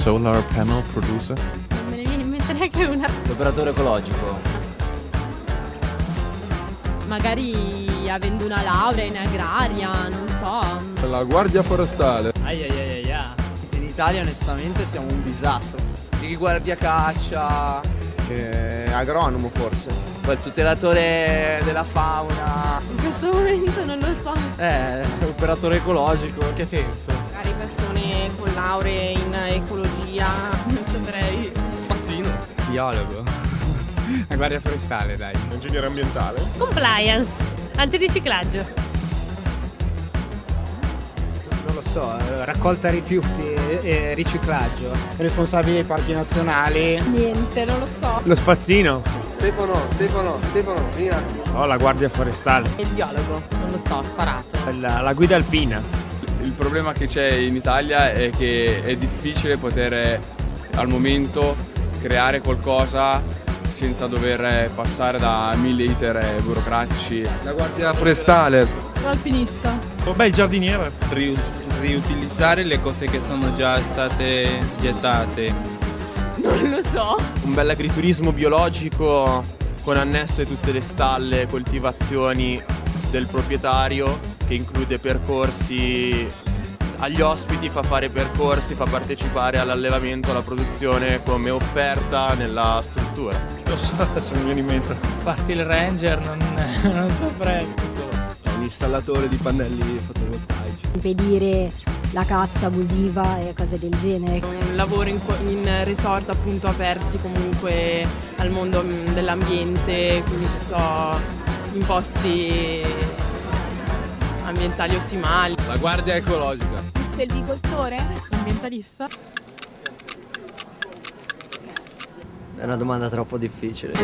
solar panel producer? Non me ne viene in mente neanche una. L'operatore ecologico. Magari avendo una laurea in agraria, non so. La guardia forestale. Ai ai ai ai ai. In Italia onestamente siamo un disastro. Di guardia caccia, Eh, agronomo forse. poi il tutelatore della fauna. In questo momento non lo so. Eh, operatore ecologico, che senso? Magari persone con lauree in ecologia. Non saprei. Spazzino. Biologo. La guardia forestale, dai. Ingegnere ambientale. Compliance, antiriciclaggio. Non lo so, raccolta rifiuti e, e riciclaggio. Responsabile dei parchi nazionali. Niente, non lo so. Lo spazzino. Stefano, Stefano, Stefano, vieni. Oh, la guardia forestale. Il biologo, non lo so, sparato. La, la guida alpina. Il problema che c'è in Italia è che è difficile poter al momento creare qualcosa senza dover passare da mille iter burocratici. La guardia forestale. L'alpinista. Oh beh, il giardiniere. Riutilizzare le cose che sono già state gettate. Non lo so. Un bel agriturismo biologico con annesse tutte le stalle, coltivazioni del proprietario che include percorsi agli ospiti, fa fare percorsi, fa partecipare all'allevamento, alla produzione come offerta nella struttura. Lo so, adesso mi viene in mente. Parti il ranger, non, non saprei. Un installatore di pannelli fotovoltaici. Impedire la caccia abusiva e cose del genere. Un lavoro in, in resort appunto aperti comunque al mondo mm, dell'ambiente, quindi che so, imposti ambientali ottimali. La guardia ecologica. Il selvicoltore? Ambientalista. È una domanda troppo difficile.